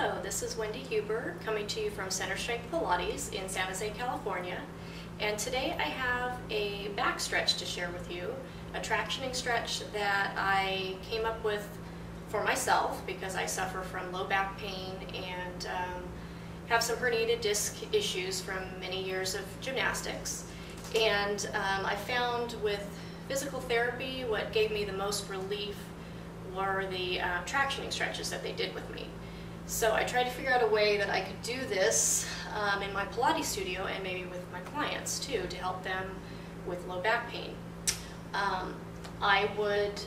Hello, this is Wendy Huber coming to you from Center Strength Pilates in San Jose, California. And today I have a back stretch to share with you, a tractioning stretch that I came up with for myself because I suffer from low back pain and um, have some herniated disc issues from many years of gymnastics. And um, I found with physical therapy what gave me the most relief were the uh, tractioning stretches that they did with me. So I tried to figure out a way that I could do this um, in my Pilates studio and maybe with my clients too to help them with low back pain. Um, I would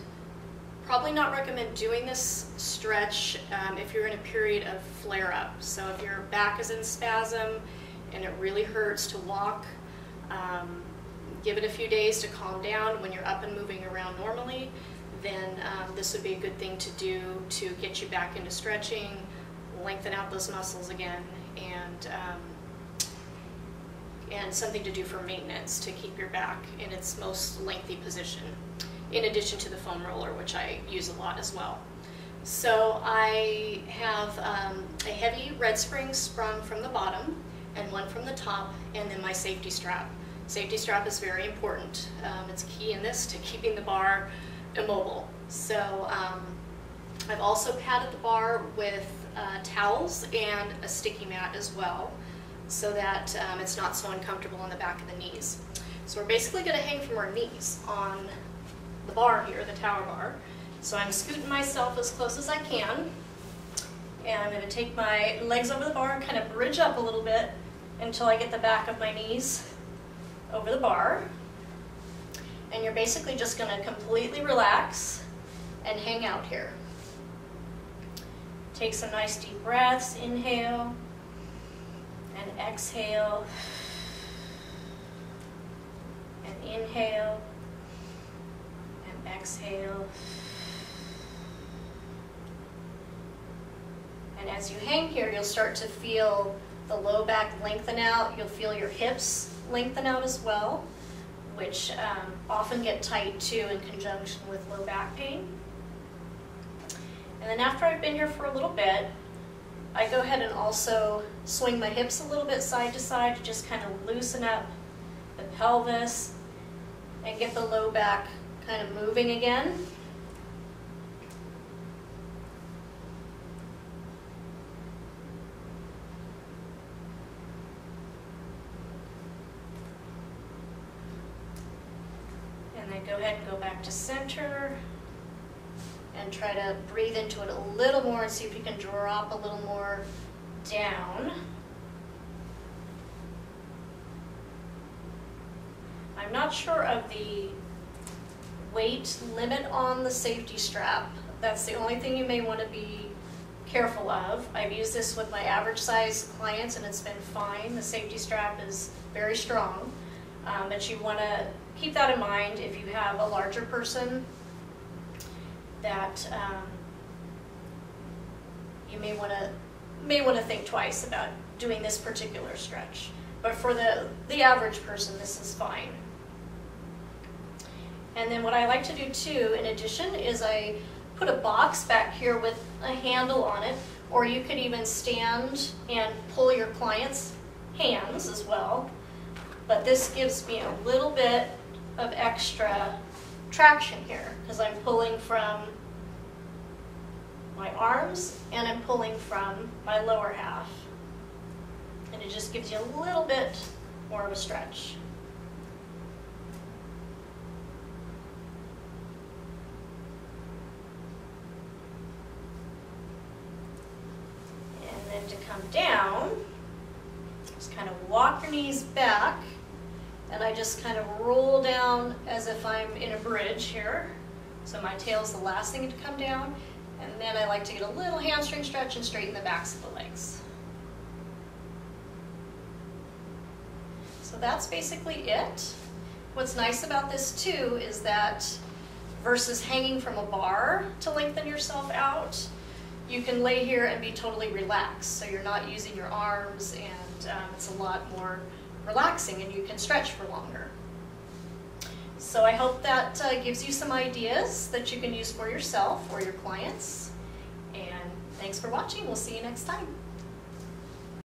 probably not recommend doing this stretch um, if you're in a period of flare-up. So if your back is in spasm and it really hurts to walk, um, give it a few days to calm down when you're up and moving around normally, then um, this would be a good thing to do to get you back into stretching, lengthen out those muscles again, and um, and something to do for maintenance to keep your back in its most lengthy position, in addition to the foam roller, which I use a lot as well. So I have um, a heavy red spring sprung from the bottom and one from the top, and then my safety strap. Safety strap is very important. Um, it's key in this to keeping the bar immobile. So um, I've also padded the bar with uh, towels and a sticky mat as well so that um, it's not so uncomfortable on the back of the knees. So we're basically going to hang from our knees on the bar here, the tower bar. So I'm scooting myself as close as I can and I'm going to take my legs over the bar and kind of bridge up a little bit until I get the back of my knees over the bar. And you're basically just going to completely relax and hang out here. Take some nice deep breaths, inhale and exhale and inhale and exhale. And as you hang here, you'll start to feel the low back lengthen out. You'll feel your hips lengthen out as well, which um, often get tight too in conjunction with low back pain. And then after I've been here for a little bit, I go ahead and also swing my hips a little bit side to side to just kind of loosen up the pelvis and get the low back kind of moving again. And then go ahead and go back to center and try to breathe into it a little more and see if you can drop a little more down. I'm not sure of the weight limit on the safety strap. That's the only thing you may want to be careful of. I've used this with my average size clients and it's been fine. The safety strap is very strong. Um, but you want to keep that in mind if you have a larger person that um, you may want to may want to think twice about doing this particular stretch. But for the, the average person, this is fine. And then what I like to do too, in addition, is I put a box back here with a handle on it, or you could even stand and pull your client's hands as well. But this gives me a little bit of extra traction here because I'm pulling from my arms and I'm pulling from my lower half. And it just gives you a little bit more of a stretch. And then to come down, just kind of walk your knees back and I just kind of roll down as if I'm in a bridge here. So my tail's the last thing to come down. And then I like to get a little hamstring stretch and straighten the backs of the legs. So that's basically it. What's nice about this too is that versus hanging from a bar to lengthen yourself out, you can lay here and be totally relaxed. So you're not using your arms and um, it's a lot more relaxing and you can stretch for longer. So I hope that uh, gives you some ideas that you can use for yourself or your clients. And Thanks for watching. We'll see you next time.